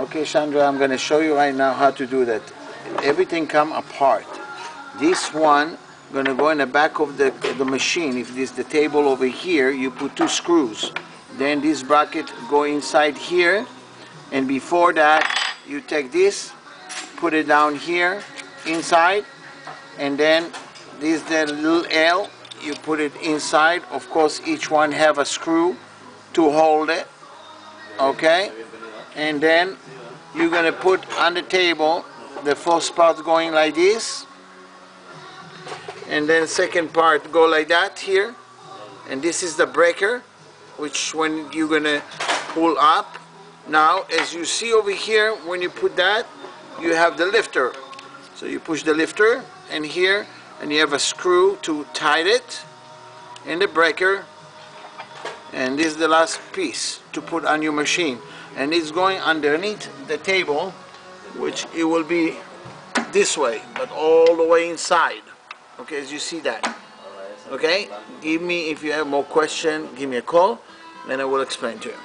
Okay, Chandra, I'm going to show you right now how to do that. Everything come apart. This one going to go in the back of the, the machine. If this the table over here, you put two screws. Then this bracket go inside here. And before that, you take this, put it down here, inside. And then this the little L, you put it inside. Of course, each one have a screw to hold it. Okay? And then you're going to put on the table the first part going like this. And then second part go like that here. And this is the breaker which when you're gonna pull up. Now as you see over here when you put that you have the lifter. So you push the lifter and here and you have a screw to tight it. And the breaker and this is the last piece to put on your machine. And it's going underneath the table which it will be this way but all the way inside. Okay as you see that. Okay? Give me if you have more question give me a call and I will explain to you